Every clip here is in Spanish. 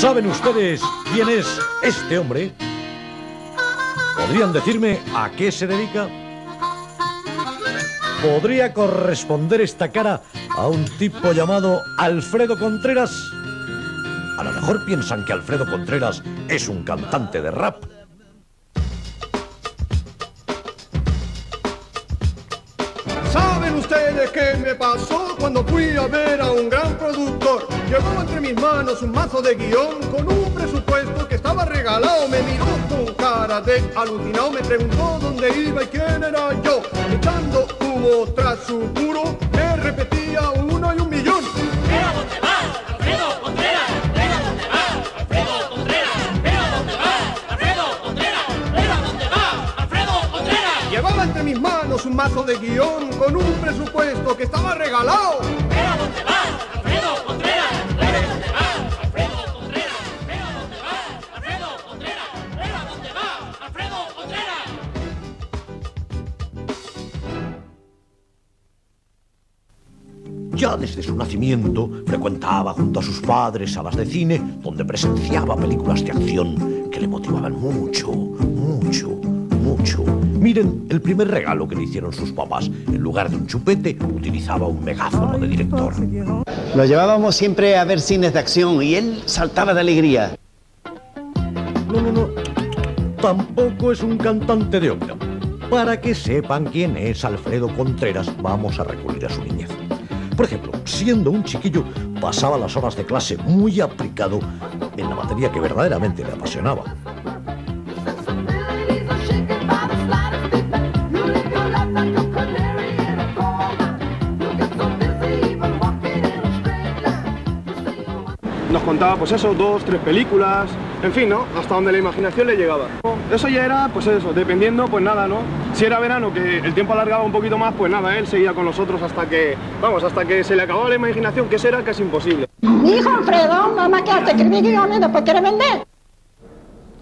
¿Saben ustedes quién es este hombre? ¿Podrían decirme a qué se dedica? ¿Podría corresponder esta cara a un tipo llamado Alfredo Contreras? A lo mejor piensan que Alfredo Contreras es un cantante de rap. ¿Saben ustedes qué me pasó cuando fui a ver a un gran productor? Llevaba entre mis manos un mazo de guion con un presupuesto que estaba regalado. Me miró con cara de alucinado, me preguntó dónde iba y quién era yo. Echando humo tras su muro, me repetía uno y un millón. Mazo de guion con un presupuesto que estaba regalado. ¿Pero dónde vas, Alfredo Contreras? ¿Pero dónde vas, Alfredo Contreras? ¿Pero dónde vas, Alfredo Contreras? ¿Pero dónde vas, Alfredo Contreras? Ya desde su nacimiento frecuentaba junto a sus padres salas de cine donde presenciaba películas de acción que le motivaban mucho. Miren el primer regalo que le hicieron sus papás. En lugar de un chupete, utilizaba un megáfono de director. Lo llevábamos siempre a ver cines de acción y él saltaba de alegría. No, no, no. Tampoco es un cantante de ópera. Para que sepan quién es Alfredo Contreras, vamos a recurrir a su niñez. Por ejemplo, siendo un chiquillo, pasaba las horas de clase muy aplicado en la materia que verdaderamente le apasionaba. Contaba, pues eso, dos, tres películas, en fin, ¿no? Hasta donde la imaginación le llegaba. Eso ya era, pues eso, dependiendo, pues nada, ¿no? Si era verano, que el tiempo alargaba un poquito más, pues nada, él seguía con nosotros hasta que, vamos, hasta que se le acababa la imaginación, que eso era casi imposible. Hijo Alfredo, mamá que hace escribir guiones después quiere vender.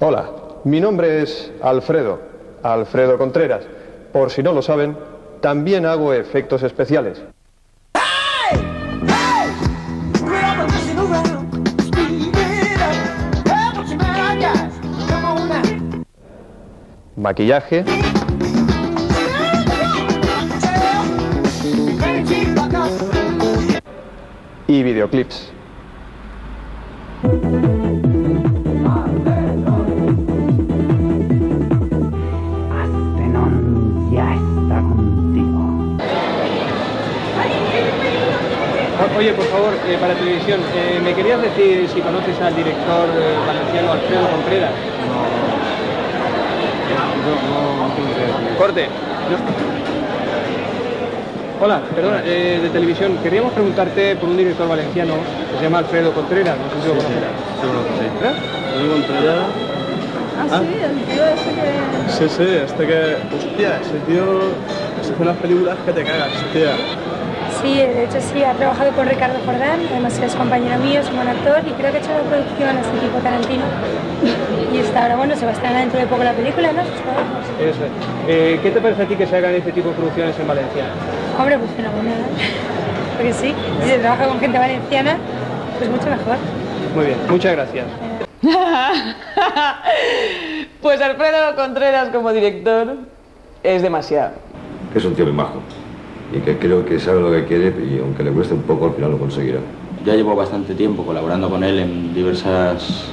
Hola, mi nombre es Alfredo, Alfredo Contreras. Por si no lo saben, también hago efectos especiales. Maquillaje, y videoclips. Zenón ya está contigo. Oye, por favor, eh, para televisión, eh, ¿me querías decir si conoces al director eh, valenciano Alfredo Contreras? Corte. No. Hola, perdona, eh, de televisión. Queríamos preguntarte por un director valenciano que se llama Alfredo Contreras. No sé si lo conocerás. ¿Eh? Contreras. Ah, sí, el tío ese que... Sí, sí, este que. Hostia, ese tío. Se hace unas películas que te cagas, tía. Sí, de hecho sí, ha trabajado con Ricardo Jordán, además es compañero mío, es un buen actor y creo que ha hecho una producción así tipo Tarantino. Ahora, bueno, se va a estrenar dentro de poco la película, ¿no? Eso es. Eh, ¿Qué te parece a ti que se hagan este tipo de producciones en Valencia? Hombre, pues fenomenal. Porque sí, si se trabaja con gente valenciana, pues mucho mejor. Muy bien, muchas gracias. Pues Alfredo Contreras como director es demasiado. es un tío muy majo y que creo que sabe lo que quiere y aunque le cueste un poco, al final lo conseguirá. Ya llevo bastante tiempo colaborando con él en diversas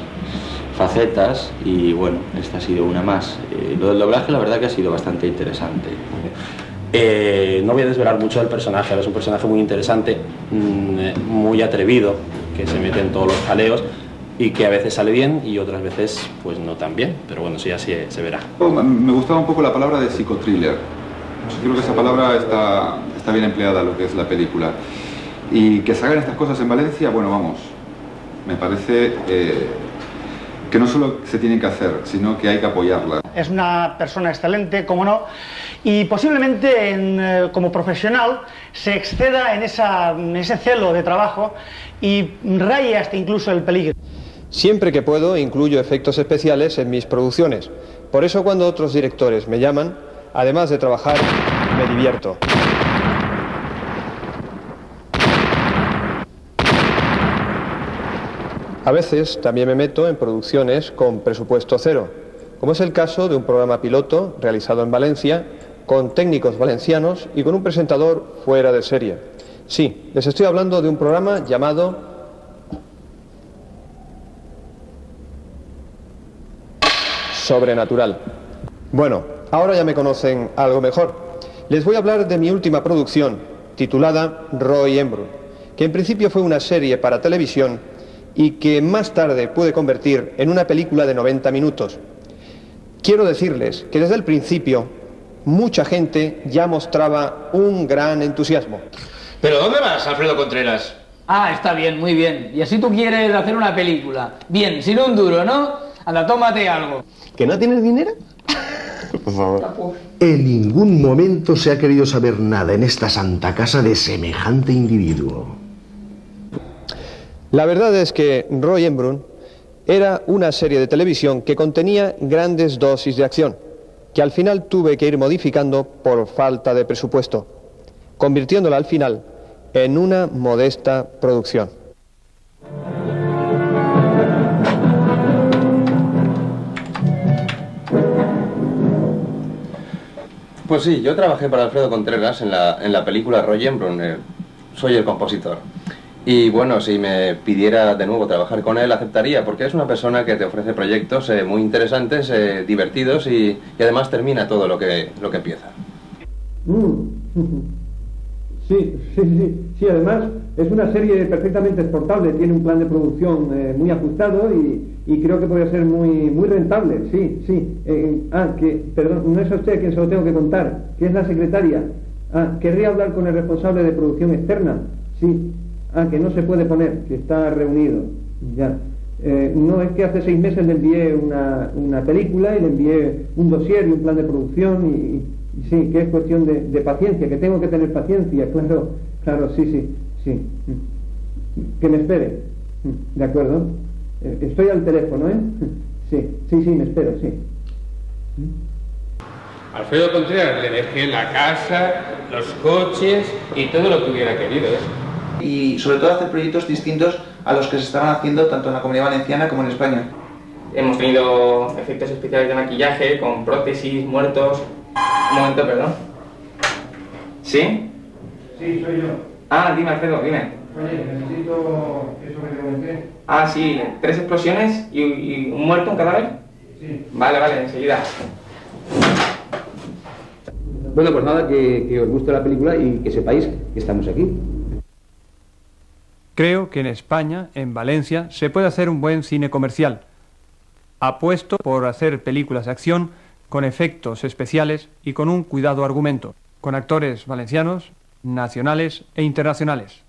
facetas y bueno, esta ha sido una más. Eh, lo del doblaje la verdad que ha sido bastante interesante. Eh, no voy a desvelar mucho del personaje, es un personaje muy interesante, mm, eh, muy atrevido, que se mete en todos los jaleos y que a veces sale bien y otras veces pues no tan bien, pero bueno, eso ya se, se verá. Me gustaba un poco la palabra de psicotriller. Creo que esa palabra está, está bien empleada lo que es la película. Y que se hagan estas cosas en Valencia, bueno, vamos, me parece eh, que no solo se tienen que hacer, sino que hay que apoyarlas. Es una persona excelente, como no, y posiblemente en, eh, como profesional se exceda en, esa, en ese celo de trabajo y raye hasta incluso el peligro. Siempre que puedo, incluyo efectos especiales en mis producciones. Por eso cuando otros directores me llaman, además de trabajar, me divierto. A veces también me meto en producciones con presupuesto cero, como es el caso de un programa piloto realizado en Valencia con técnicos valencianos y con un presentador fuera de serie. Sí, les estoy hablando de un programa llamado Sobrenatural. Bueno, ahora ya me conocen algo mejor. Les voy a hablar de mi última producción, titulada Roy Embrun, que en principio fue una serie para televisión y que más tarde pude convertir en una película de 90 minutos. Quiero decirles que desde el principio mucha gente ya mostraba un gran entusiasmo. ¿Pero dónde vas, Alfredo Contreras? Ah, está bien, muy bien. Y así tú quieres hacer una película. Bien, sin un duro, ¿no? Anda, tómate algo. ¿Que no tienes dinero? Por favor. En ningún momento se ha querido saber nada en esta santa casa de semejante individuo. La verdad es que Roy Embrun era una serie de televisión que contenía grandes dosis de acción, que al final tuve que ir modificando por falta de presupuesto, convirtiéndola al final en una modesta producción. Pues sí, yo trabajé para Alfredo Contreras en la, en la película Roy Embrun, eh, soy el compositor. Y bueno, si me pidiera de nuevo trabajar con él, aceptaría, porque es una persona que te ofrece proyectos eh, muy interesantes, eh, divertidos y, además termina todo lo que, lo que empieza. Sí, sí, sí, sí, además es una serie perfectamente exportable, tiene un plan de producción eh, muy ajustado y, creo que puede ser muy, muy rentable, sí, sí. Eh, ah, que, perdón, no es usted quien se lo tengo que contar, que es la secretaria. Ah, querría hablar con el responsable de producción externa, sí. Ah, que no se puede poner, que está reunido, ya. Eh, no, es que hace seis meses le envié una, una película y le envié un dossier y un plan de producción y, sí, que es cuestión de, de paciencia, que tengo que tener paciencia, claro, claro, sí, sí, sí. Que me espere, ¿de acuerdo? Eh, Estoy al teléfono, ¿eh? Sí, sí, sí, me espero, sí. Alfredo Contreras le dejé la casa, los coches y todo lo que hubiera querido. ¿eh? Y sobre todo hacer proyectos distintos a los que se estaban haciendo tanto en la comunidad valenciana como en España. Hemos tenido efectos especiales de maquillaje con prótesis, muertos. Un momento, perdón. ¿Sí? Sí, soy yo. Ah, dime, Alfredo, dime. Oye, necesito eso que te comenté. Ah, sí, tres explosiones y, y un muerto, un cadáver. Sí. Vale, vale, enseguida. Bueno, pues nada, que, que os guste la película y que sepáis que estamos aquí. Creo que en España, en Valencia, se puede hacer un buen cine comercial. Apuesto por hacer películas de acción con efectos especiales y con un cuidado argumento, con actores valencianos, nacionales e internacionales.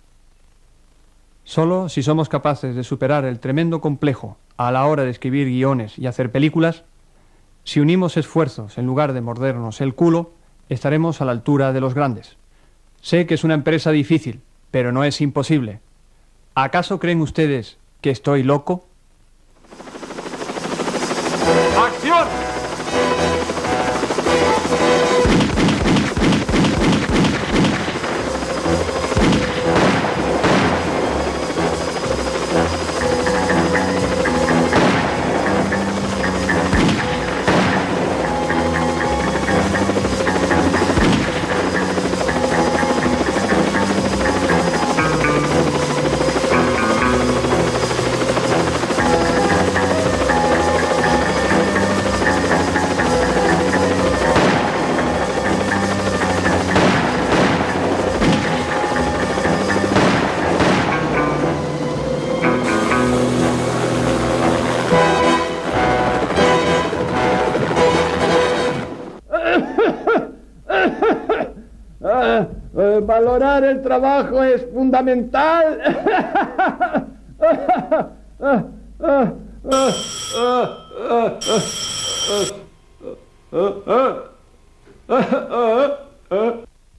Solo si somos capaces de superar el tremendo complejo a la hora de escribir guiones y hacer películas, si unimos esfuerzos en lugar de mordernos el culo, estaremos a la altura de los grandes. Sé que es una empresa difícil, pero no es imposible. ¿Acaso creen ustedes que estoy loco? Eh, valorar el trabajo es fundamental.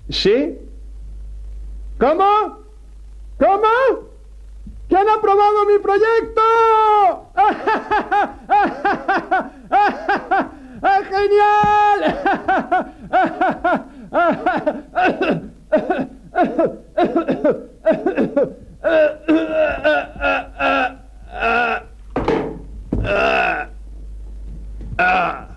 ¿Sí? ¿Cómo? ¿Cómo? ¿Quién ha aprobado mi proyecto? ¡Ah, ¡Genial! Ah! Uh.